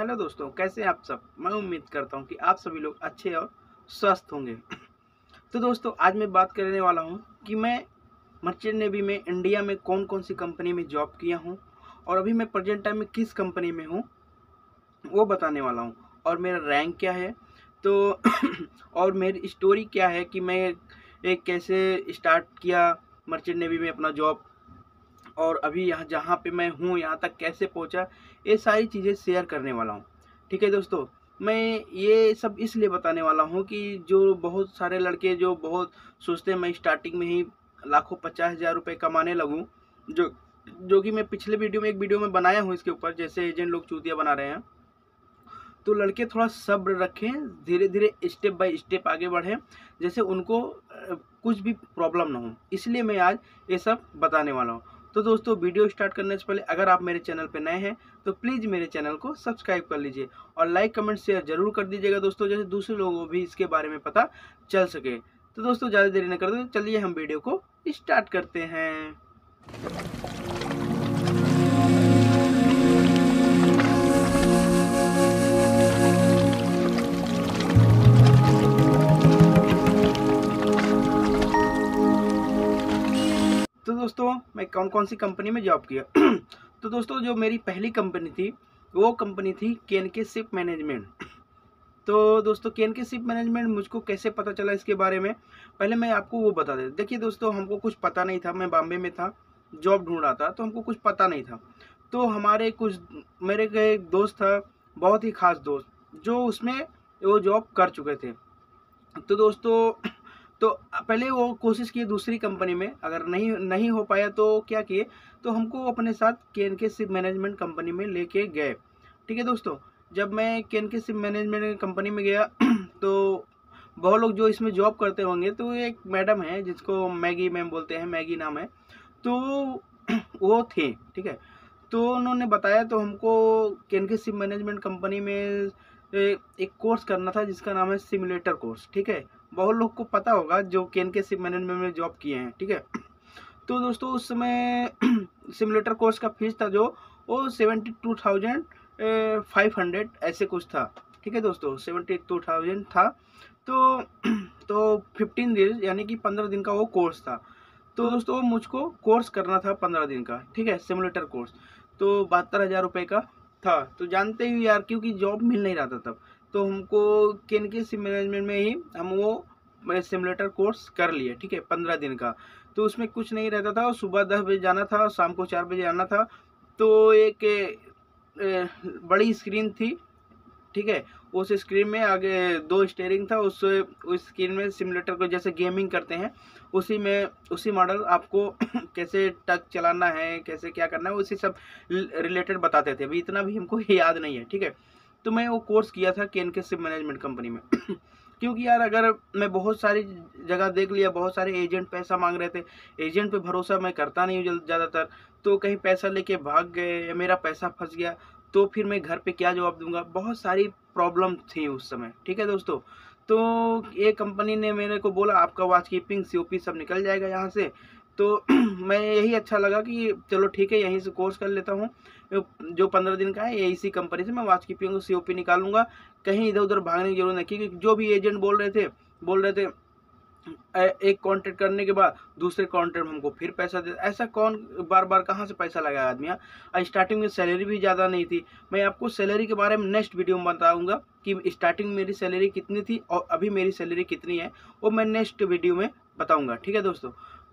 Hello दोस्तों, कैसे आप सब? मैं उम्मीद करता हूँ कि आप सभी लोग अच्छे और स्वस्थ होंगे। तो दोस्तों, आज मैं बात करने वाला हूँ कि मैं मर्चेंट नेवी में इंडिया में कौन कौन सी कंपनी में जॉब किया हूँ और अभी मैं प्रेजेंट टाइम में किस कंपनी में हूँ, वो बताने वाला हूँ। और मेरा रैंक क्या है? तो और मेरी स्टोरी क्या है कि मैं एक कैसे स्टार्ट किया मर्चेंट नेवी में अपना जॉब और अभी यहाँ, जहाँ पे मैं हूँ, यहाँ तक कैसे पहुँचा, ये सारी चीज़ें शेयर करने वाला हूँ। ठीक है दोस्तों? मैं ये सब इसलिए बताने वाला हूँ कि जो बहुत सारे लड़के जो बहुत सोचते हैं, मैं स्टार्टिंग में ही लाखों पचास हज़ार रुपये कमाने लगूँ, जो जो कि मैं पिछले वीडियो में, एक वीडियो में बनाया हूँ इसके ऊपर, जैसे एजेंट लोग चूतिया बना रहे हैं। तो लड़के थोड़ा सब्र रखें धीरे धीरे स्टेप बाय स्टेप आगे बढ़ें, जैसे उनको कुछ भी प्रॉब्लम ना हो। इसलिए मैं आज ये सब बताने वाला हूँ। तो दोस्तों, वीडियो स्टार्ट करने से पहले अगर आप मेरे चैनल पर नए हैं तो प्लीज़ मेरे चैनल को सब्सक्राइब कर लीजिए और लाइक, कमेंट, शेयर ज़रूर कर दीजिएगा दोस्तों, जैसे दूसरे लोगों को भी इसके बारे में पता चल सके। तो दोस्तों, ज़्यादा देरी न कर दो, चलिए हम वीडियो को स्टार्ट करते हैं। दोस्तों, मैं कौन कौन सी कंपनी में जॉब किया? तो दोस्तों, जो मेरी पहली कंपनी थी, वो कंपनी थी के एन के शिप मैनेजमेंट तो दोस्तों के एन के शिप मैनेजमेंट मुझको कैसे पता चला इसके बारे में? पहले मैं आपको वो बता दे। देखिए दोस्तों, हमको कुछ पता नहीं था। मैं बॉम्बे में था जॉब ढूंढ रहा था तो हमको कुछ पता नहीं था। तो हमारे कुछ, मेरे का एक दोस्त था, बहुत ही खास दोस्त, जो उसमें वो जॉब कर चुके थे। तो दोस्तों तो पहले वो कोशिश किए दूसरी कंपनी में, अगर नहीं नहीं हो पाया तो क्या किए? तो हमको अपने साथ के एन के सिप मैनेजमेंट कंपनी में लेके गए। ठीक है दोस्तों? जब मैं के एन के सिप मैनेजमेंट कंपनी में गया तो बहुत लोग जो इसमें जॉब करते होंगे तो एक मैडम है, जिसको मैगी मैम बोलते हैं मैगी नाम है तो वो थे। ठीक है? तो उन्होंने बताया तो हमको के एन के सिप मैनेजमेंट कंपनी में एक कोर्स करना था, जिसका नाम है सिमुलेटर कोर्स ठीक है? बहुत लोग को पता होगा जो के एन के सिप मैनेजमेंट में जॉब किए हैं, ठीक है? तो दोस्तों उस समय सिमुलेटर कोर्स का फ़ीस था जो, वो seventy two thousand five hundred ऐसे कुछ था, ठीक है दोस्तों? सेवेंटी टू थाउज़ेंड था। तो तो फिफ्टीन डेज़ यानी कि पंद्रह दिन का वो कोर्स था। तो दोस्तों, मुझको कोर्स करना था पंद्रह दिन का, ठीक है? सिमुलेटर कोर्स तो बहत्तर हज़ार रुपये का था। तो जानते ही यार, क्योंकि जॉब मिल नहीं रहा था तब। तो हमको किन के सिम मैनेजमेंट में ही हम वो सिमुलेटर कोर्स कर लिए ठीक है पंद्रह दिन का। तो उसमें कुछ नहीं रहता था सुबह दस बजे जाना था शाम को चार बजे आना था। तो एक ए, बड़ी स्क्रीन थी ठीक है उस स्क्रीन में आगे दो स्टेयरिंग था उस उस स्क्रीन में सिमुलेटर को जैसे गेमिंग करते हैं उसी में उसी मॉडल आपको कैसे टच चलाना है कैसे क्या करना है उसी सब रिलेटेड बताते थे। अभी इतना भी हमको याद नहीं है ठीक है। तो मैं वो कोर्स किया था के एन के सिप मैनेजमेंट कंपनी में। क्योंकि यार अगर मैं बहुत सारी जगह देख लिया, बहुत सारे एजेंट पैसा मांग रहे थे एजेंट पे भरोसा मैं करता नहीं हूँ ज़्यादातर तो कहीं पैसा लेके भाग गए या मेरा पैसा फंस गया तो फिर मैं घर पे क्या जवाब दूँगा? बहुत सारी प्रॉब्लम थी उस समय, ठीक है दोस्तों? तो ये कंपनी ने मेरे को बोला, आपका वॉच कीपिंग सी सब निकल जाएगा यहाँ से। तो मैं यही अच्छा लगा कि चलो ठीक है, यहीं से कोर्स कर लेता हूँ। जो पंद्रह दिन का है, ये इसी कंपनी से मैं watch keeping C O P निकालूँगा। कहीं इधर उधर भागने की ज़रूरत नहीं, क्योंकि जो भी एजेंट बोल रहे थे, बोल रहे थे एक कॉन्ट्रैक्ट करने के बाद दूसरे कॉन्ट्रैक्ट में हमको फिर पैसा दे। ऐसा कौन बार बार कहाँ से पैसा लगाया आदमी और स्टार्टिंग में सैलरी भी ज़्यादा नहीं थी। मैं आपको सैलरी के बारे में नेक्स्ट वीडियो में बताऊँगा कि स्टार्टिंग मेरी सैलरी कितनी थी और अभी मेरी सैलरी कितनी है, वो मैं नेक्स्ट वीडियो में बताऊँगा। ठीक है दोस्तों?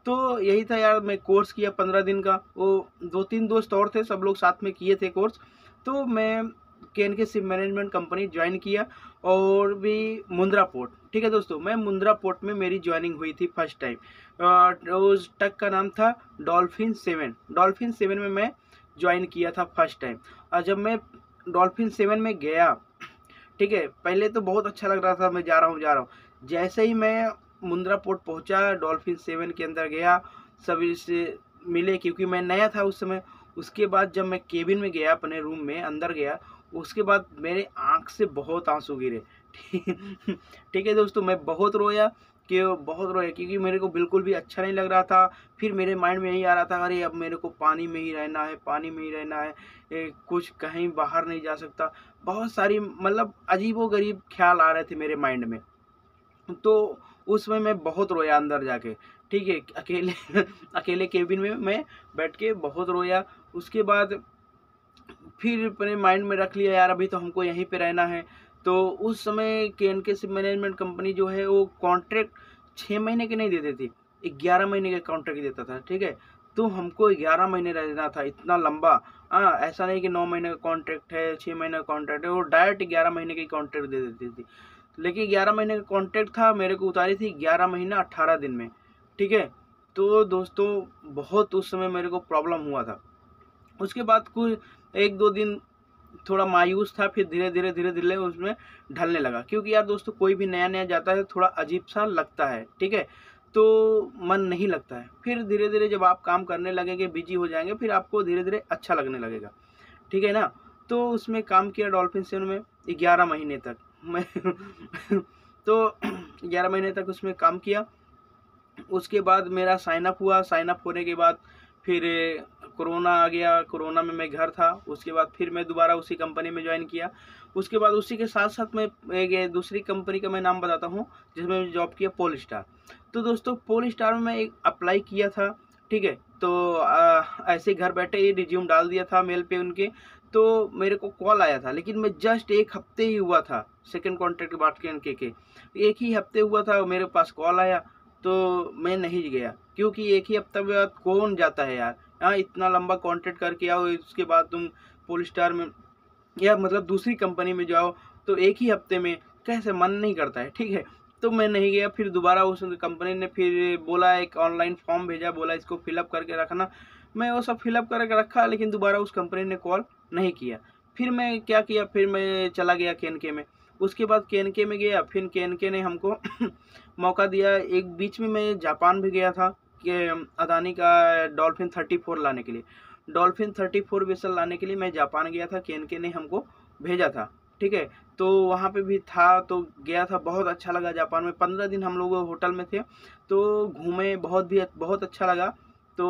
तो यही था यार, मैं कोर्स किया पंद्रह दिन का। वो दो तीन दोस्त और थे, सब लोग साथ में किए थे कोर्स तो मैं के एन के सिप मैनेजमेंट कंपनी ज्वाइन किया और भी मुंद्रा पोर्ट ठीक है दोस्तों, मैं मुंद्रा पोर्ट में मेरी ज्वाइनिंग हुई थी फ़र्स्ट टाइम उस टक का नाम था डॉल्फिन सेवन डॉल्फिन सेवन में मैं ज्वाइन किया था फ़र्स्ट टाइम और जब मैं डॉल्फिन सेवन में गया, ठीक है, पहले तो बहुत अच्छा लग रहा था, मैं जा रहा हूँ, जा रहा हूँ। जैसे ही मैं मुंद्रा पोर्ट पहुँचा डॉल्फिन सेवन के अंदर गया सभी से मिले क्योंकि मैं नया था उस समय। उसके बाद जब मैं केबिन में गया अपने रूम में अंदर गया उसके बाद मेरे आँख से बहुत आँसू गिरे। ठीक है दोस्तों मैं बहुत रोया कि बहुत रोया क्योंकि मेरे को बिल्कुल भी अच्छा नहीं लग रहा था। फिर मेरे माइंड में यही आ रहा था अरे अब मेरे को पानी में ही रहना है पानी में ही रहना है ए, कुछ कहीं बाहर नहीं जा सकता। बहुत सारी मतलब अजीबो गरीब ख्याल आ रहे थे मेरे माइंड में। तो उसमें मैं बहुत रोया अंदर जाके। ठीक है, अकेले अकेले केबिन में मैं बैठ के बहुत रोया। उसके बाद फिर अपने माइंड में रख लिया, यार, अभी तो हमको यहीं पे रहना है। तो उस समय के एन के सी मैनेजमेंट कंपनी जो है, वो कॉन्ट्रैक्ट छः महीने के नहीं देती थी। ग्यारह महीने का कॉन्ट्रैक्ट देता था, ठीक है? तो हमको ग्यारह महीने रहना था, इतना लंबा। हाँ ऐसा नहीं कि नौ महीने का कॉन्ट्रैक्ट है छः महीने का कॉन्ट्रैक्ट है, वो डायरेक्ट ग्यारह महीने की कॉन्ट्रैक्ट दे देती थी। लेकिन ग्यारह महीने का कॉन्ट्रैक्ट था, मेरे को उतारी थी ग्यारह महीना अट्ठारह दिन में, ठीक है? तो दोस्तों, बहुत उस समय मेरे को प्रॉब्लम हुआ था। उसके बाद कुछ, एक दो दिन थोड़ा मायूस था, फिर धीरे धीरे धीरे धीरे उसमें ढलने लगा। क्योंकि यार दोस्तों, कोई भी नया नया जाता है थोड़ा अजीब सा लगता है, ठीक है? तो मन नहीं लगता है। फिर धीरे धीरे जब आप काम करने लगेंगे बिज़ी हो जाएँगे, फिर आपको धीरे धीरे अच्छा लगने लगेगा, ठीक है ना? तो उसमें काम किया डॉल्फिन सेवन में ग्यारह महीने तक। मैं तो ग्यारह महीने तक उसमें काम किया। उसके बाद मेरा साइनअप हुआ। साइनअप होने के बाद फिर कोरोना आ गया। कोरोना में मैं घर था। उसके बाद फिर मैं दोबारा उसी कंपनी में ज्वाइन किया। उसके बाद उसी के साथ साथ मैं एक दूसरी कंपनी का मैं नाम बताता हूँ जिसमें मैंने जॉब किया पोल स्टार तो दोस्तों पोल स्टार में मैं एक अप्लाई किया था ठीक है? तो आ, ऐसे घर बैठे ये रिज्यूम डाल दिया था मेल पे उनके। तो मेरे को कॉल आया था, लेकिन मैं जस्ट एक हफ़्ते ही हुआ था सेकेंड कॉन्ट्रैक्ट के बाद के के। एक ही हफ़्ते हुआ था, मेरे पास कॉल आया तो मैं नहीं गया, क्योंकि एक ही हफ़्ते बाद कौन जाता है यार? हाँ इतना लंबा कॉन्ट्रैक्ट करके आओ उसके बाद तुम पोल स्टार में या मतलब दूसरी कंपनी में जाओ तो एक ही हफ़्ते में कैसे मन नहीं करता है, ठीक है? तो मैं नहीं गया, फिर दोबारा उस कंपनी ने फिर बोला, एक ऑनलाइन फॉर्म भेजा, बोला इसको फिलअप करके रखना। मैं वो सब फिलअप करके रखा, लेकिन दोबारा उस कंपनी ने कॉल नहीं किया। फिर मैं क्या किया? फिर मैं चला गया के में। उसके बाद के में गया, फिर के ने हमको मौका दिया। एक बीच में मैं जापान भी गया था, कि अदानी का डॉल्फिन थर्टी फोर लाने के लिए। डॉल्फिन थर्टी फोर वेसल लाने के लिए मैं जापान गया था। के ने हमको भेजा था, ठीक है? तो वहाँ पे भी था तो गया था। बहुत अच्छा लगा जापान में। पंद्रह दिन हम लोग होटल में थे तो घूमे, बहुत भी, बहुत अच्छा लगा। तो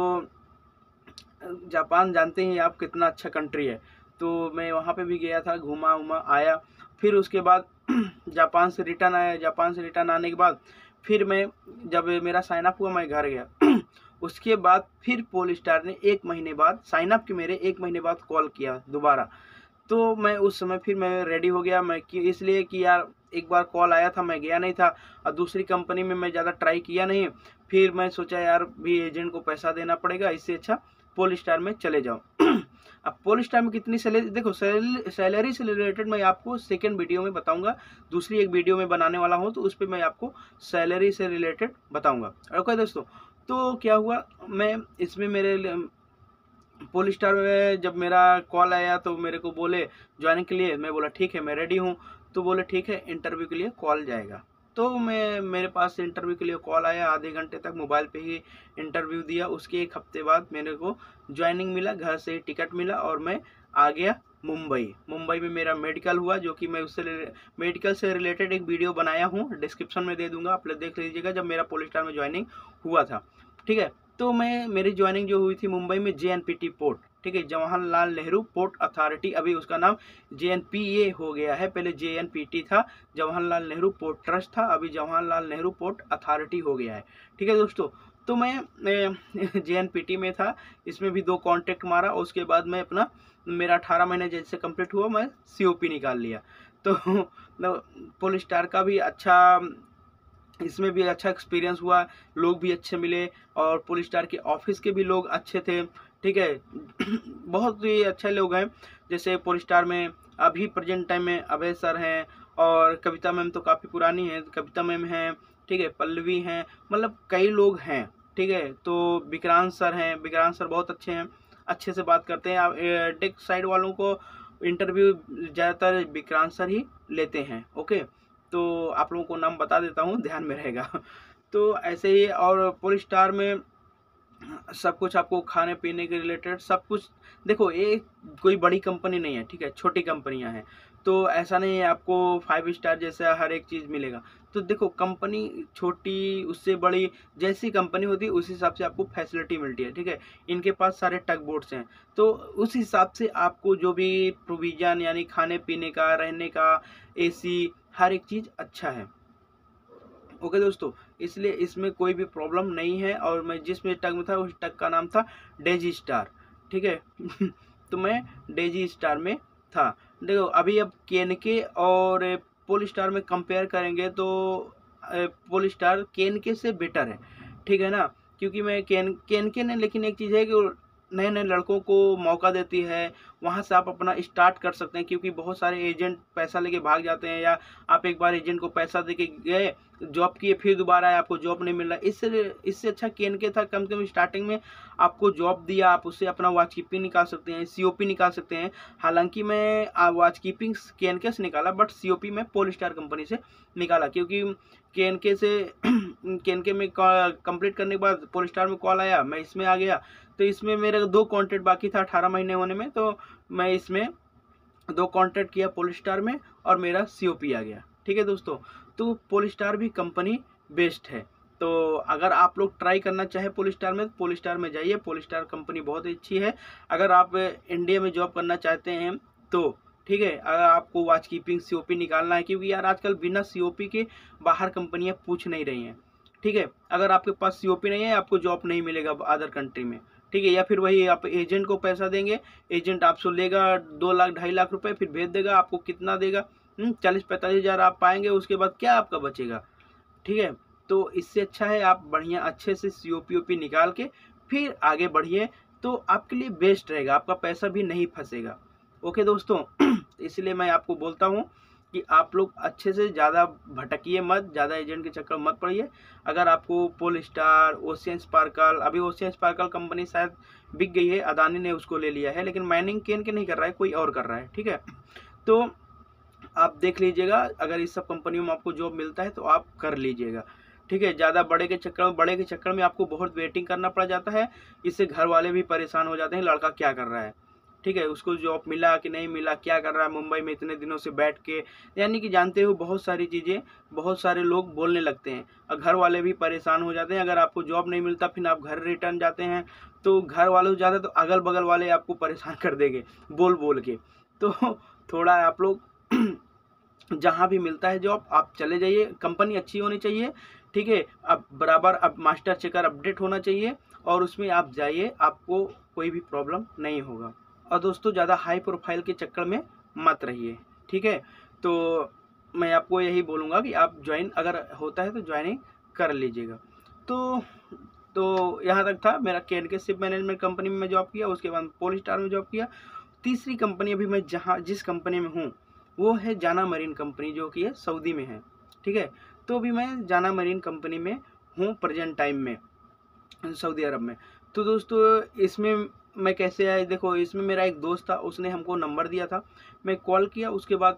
जापान जानते हैं आप कितना अच्छा कंट्री है। तो मैं वहाँ पे भी गया था, घूमा उमा, आया। फिर उसके बाद जापान से रिटर्न आया। जापान से रिटर्न आने के बाद फिर मैं, जब मेरा साइनअप हुआ, मैं घर गया। उसके बाद फिर पोल स्टार ने एक महीने बाद साइनअप के मेरे एक महीने बाद कॉल किया दोबारा। तो मैं उस समय फिर मैं रेडी हो गया। मैं कि, इसलिए कि यार, एक बार कॉल आया था, मैं गया नहीं था। और दूसरी कंपनी में मैं ज़्यादा ट्राई किया नहीं। फिर मैं सोचा, यार, भी एजेंट को पैसा देना पड़ेगा, इससे अच्छा पोल स्टार में चले जाओ। अब पोल स्टार में कितनी सैलरी देखो सैलरी से रिलेटेड मैं आपको सेकेंड वीडियो में बताऊँगा। दूसरी एक वीडियो में बनाने वाला हूँ तो उस पर मैं आपको सैलरी से रिलेटेड बताऊँगा। ओके दोस्तों तो क्या हुआ? मैं इसमें मेरे पोल स्टार में जब मेरा कॉल आया तो मेरे को बोले ज्वाइनिंग के लिए? मैं बोला, ठीक है, मैं रेडी हूँ। तो बोले, ठीक है इंटरव्यू के लिए कॉल जाएगा। तो मैं, मेरे पास इंटरव्यू के लिए कॉल आया, आधे घंटे तक मोबाइल पे ही इंटरव्यू दिया। उसके एक हफ़्ते बाद मेरे को ज्वाइनिंग मिला, घर से टिकट मिला और मैं आ गया मुंबई। मुंबई में मेरा मेडिकल हुआ, जो कि मैं उससे मेडिकल से रिलेटेड एक वीडियो बनाया हूँ। डिस्क्रिप्शन में दे दूँगा, आप लोग देख लीजिएगा जब मेरा पोलिस्टार में ज्वाइनिंग हुआ था। ठीक है तो मैं, मेरी ज्वाइनिंग जो हुई थी मुंबई में जेएनपीटी पोर्ट ठीक है, जवाहरलाल नेहरू पोर्ट अथॉरिटी, अभी उसका नाम जेएनपीए हो गया है। पहले जेएनपीटी था, जवाहरलाल नेहरू पोर्ट ट्रस्ट था, अभी जवाहरलाल नेहरू पोर्ट अथॉरिटी हो गया है। ठीक है दोस्तों तो मैं जेएनपीटी में था, इसमें भी दो कॉन्ट्रैक्ट मारा और उसके बाद मैं अपना, मेरा अठारह महीने जैसे कंप्लीट हुआ, मैं सीओपी निकाल लिया। तो पुल स्टार का भी अच्छा इसमें भी अच्छा एक्सपीरियंस हुआ, लोग भी अच्छे मिले, और पुलिस स्टार के ऑफ़िस के भी लोग अच्छे थे। ठीक है। बहुत ही अच्छे लोग हैं। जैसे पुलिस स्टार में अभी प्रेजेंट टाइम में अभय सर हैं और कविता मैम तो काफ़ी पुरानी है। कविता मैम हैं, ठीक है, पल्लवी हैं मतलब कई लोग हैं, ठीक है। तो विक्रांत सर हैं, विक्रांत सर बहुत अच्छे हैं। अच्छे से बात करते हैं। आप टेक साइड वालों को इंटरव्यू ज़्यादातर विक्रांत सर ही लेते हैं ओके तो आप लोगों को नाम बता देता हूँ, ध्यान में रहेगा। तो ऐसे ही और पोल स्टार में सब कुछ आपको खाने पीने के रिलेटेड सब कुछ, देखो ये कोई बड़ी कंपनी नहीं है, ठीक है, छोटी कंपनियाँ हैं तो ऐसा नहीं है आपको फाइव स्टार जैसा हर एक चीज़ मिलेगा। तो देखो कंपनी छोटी, उससे बड़ी, जैसी कंपनी होती है, उस हिसाब से आपको फैसिलिटी मिलती है, ठीक है। इनके पास सारे टग बोर्ड्स हैं तो उस हिसाब से आपको जो भी प्रोविज़न यानी खाने पीने का, रहने का एसी हर एक चीज़ अच्छा है। ओके दोस्तों इसलिए इसमें कोई भी प्रॉब्लम नहीं है और मैं जिसमें टग में था, उस टग का नाम था डेजी स्टार ठीक है? तो मैं डेजी स्टार में था। देखो, अभी अब केन के और पोल स्टार में कंपेयर करेंगे तो पोल स्टार केन के से बेटर है, ठीक है ना? क्योंकि मैं केन केन के ने लेकिन एक चीज़ है कि नए नए लड़कों को मौका देती है, वहाँ से आप अपना स्टार्ट कर सकते हैं, क्योंकि बहुत सारे एजेंट पैसा लेके भाग जाते हैं या आप एक बार एजेंट को पैसा दे के गए जॉब किए, फिर दोबारा आए, आपको जॉब नहीं मिल रहा। इससे इससे अच्छा के था कम से कम स्टार्टिंग में आपको जॉब दिया, आप उससे अपना वॉच कीपिंग निकाल सकते हैं सीओपी निकाल सकते हैं। हालाँकि मैं वॉच कीपिंग के से निकाला बट सी में पोल स्टार कंपनी से निकाला, क्योंकि के से के में कंप्लीट करने के बाद पोलिस्टार में कॉल आया, मैं इसमें आ गया। तो इसमें मेरे दो कॉन्ट्रैक्ट बाकी था अठारह महीने होने में तो मैं इसमें दो कॉन्ट्रैक्ट किया पोलिस्टार में और मेरा सीओपी आ गया। ठीक है दोस्तों? तो पोलिस्टार भी कंपनी बेस्ट है। तो अगर आप लोग ट्राई करना चाहे पोलिस्टार में तो पोलिस्टार में जाइए। पोलिस्टार कंपनी बहुत अच्छी है। अगर आप इंडिया में जॉब करना चाहते हैं तो ठीक है? अगर आपको वॉच कीपिंग सी निकालना है क्योंकि यार आजकल बिना सीओपी के बाहर कंपनियाँ पूछ नहीं रही हैं। ठीक है? अगर आपके पास सीओपी नहीं है आपको जॉब नहीं मिलेगा अदर कंट्री में। ठीक है? या फिर वही आप एजेंट को पैसा देंगे एजेंट आपसे लेगा दो लाख ढाई लाख रुपए फिर भेज देगा आपको कितना देगा? हम्म, चालीस पैंतालीस हज़ार आप पाएँगे उसके बाद क्या आपका बचेगा? ठीक है? तो इससे अच्छा है आप बढ़िया अच्छे से सी ओ पी निकाल के फिर आगे बढ़िए तो आपके लिए बेस्ट रहेगा आपका पैसा भी नहीं फंसेगा। ओके दोस्तों, इसलिए मैं आपको बोलता हूँ कि आप लोग अच्छे से ज़्यादा भटकिए मत, ज़्यादा एजेंट के चक्कर मत पड़िए। अगर आपको पोल स्टार ओशियन स्पार्कल अभी ओशियन स्पार्कल कंपनी शायद बिक गई है, अदानी ने उसको ले लिया है, लेकिन माइनिंग केन के नहीं कर रहा है, कोई और कर रहा है, ठीक है? तो आप देख लीजिएगा, अगर इस सब कंपनियों में आपको जॉब मिलता है तो आप कर लीजिएगा, ठीक है? ज़्यादा बड़े के चक्कर में बड़े के चक्कर में आपको बहुत वेटिंग करना पड़ जाता है, इससे घर वाले भी परेशान हो जाते हैं, लड़का क्या कर रहा है? ठीक है, उसको जॉब मिला कि नहीं मिला, क्या कर रहा है, मुंबई में इतने दिनों से बैठ के, यानी कि जानते हो बहुत सारी चीज़ें, बहुत सारे लोग बोलने लगते हैं। और घर वाले भी परेशान हो जाते हैं, अगर आपको जॉब नहीं मिलता, फिर आप घर रिटर्न जाते हैं तो घर वाले हो जाते तो अगल बगल वाले आपको परेशान कर देंगे बोल बोल के। तो थोड़ा आप लोग जहाँ भी मिलता है जॉब आप चले जाइए कंपनी अच्छी होनी चाहिए, ठीक है, अब बराबर, अब मास्टर चेकर अपडेट होना चाहिए, और उसमें आप जाइए, आपको कोई भी प्रॉब्लम नहीं होगा। और दोस्तों, ज़्यादा हाई प्रोफ़ाइल के चक्कर में मत रहिए, ठीक है? तो मैं आपको यही बोलूँगा कि आप ज्वाइन अगर होता है तो ज्वाइनिंग कर लीजिएगा। तो तो यहाँ तक था मेरा K N K ship management company में जॉब किया, उसके बाद पोल स्टार में जॉब किया। तीसरी कंपनी अभी मैं जहाँ, जिस कंपनी में हूँ, वो है जाना मरीन कंपनी जो कि है सऊदी में है, ठीक है? तो अभी मैं जाना मरीन कंपनी में हूँ प्रेजेंट टाइम में सऊदी अरब में। तो दोस्तों, इसमें मैं कैसे आया? देखो, इसमें मेरा एक दोस्त था, उसने हमको नंबर दिया था। मैं कॉल किया, उसके बाद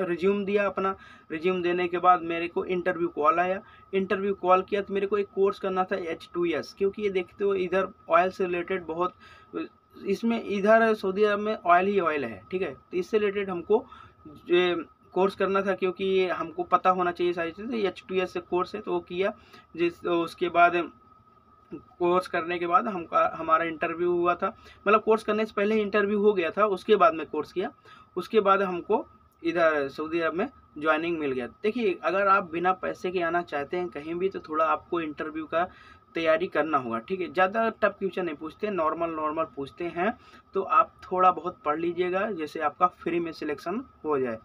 रिज्यूम दिया अपना। रिज्यूम देने के बाद मेरे को इंटरव्यू कॉल आया। इंटरव्यू कॉल किया तो मेरे को एक कोर्स करना था एच टू एस क्योंकि ये देखते हो, इधर ऑयल से रिलेटेड बहुत, इसमें इधर सऊदी अरब में ऑयल ही ऑयल है, ठीक है? तो इससे रिलेटेड हमको कोर्स करना था, क्योंकि हमको पता होना चाहिए सारी चीज़ें। एच टू एस से कोर्स है तो वो किया, जिस, उसके बाद कोर्स करने के बाद हमका, हमारा इंटरव्यू हुआ था। मतलब कोर्स करने से पहले इंटरव्यू हो गया था, उसके बाद में कोर्स किया। उसके बाद हमको इधर सऊदी अरब में ज्वाइनिंग मिल गया। देखिए, अगर आप बिना पैसे के आना चाहते हैं, कहीं भी तो थोड़ा आपको इंटरव्यू का तैयारी करना होगा, ठीक है? ज़्यादा टफ क्वेश्चन नहीं पूछते नॉर्मल नॉर्मल पूछते हैं तो आप थोड़ा बहुत पढ़ लीजिएगा, जैसे आपका फ्री में सिलेक्शन हो जाए।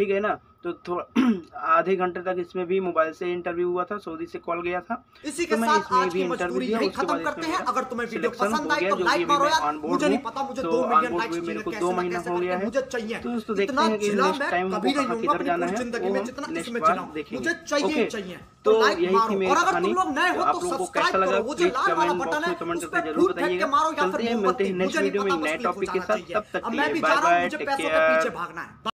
ठीक है ना? तो थोड़ा आधे घंटे तक इसमें भी मोबाइल से इंटरव्यू हुआ था सऊदी से कॉल गया था। इसी के तो साथ आज की मजबूरी यही खत्म करते हैं। अगर तुम्हें वीडियो पसंद आई तो लाइक मारो यार। मुझे नहीं पता मुझे दो मिलियन लाइक्स मेरे को दो महीना हो गया है। मुझे चाहिए। तो दोस्तों देखते हैं कि नेक्स्ट टाइम कभी नहीं होगा जाना है। ज़िंदगी में जितना इसमें चला मुझे चाहिए चाहिए तो यही थी मेरी कहानी। तो आप लोगों को कैसा लगा प्लीज़ कमेंट बॉक्स में कमेंट करके ज़रूर बताइएगा। चलते हैं मिलते हैं नेक्स्ट वीडियो में नए टॉपिक के साथ। तब तक के लिए बाय बाय टेक केयर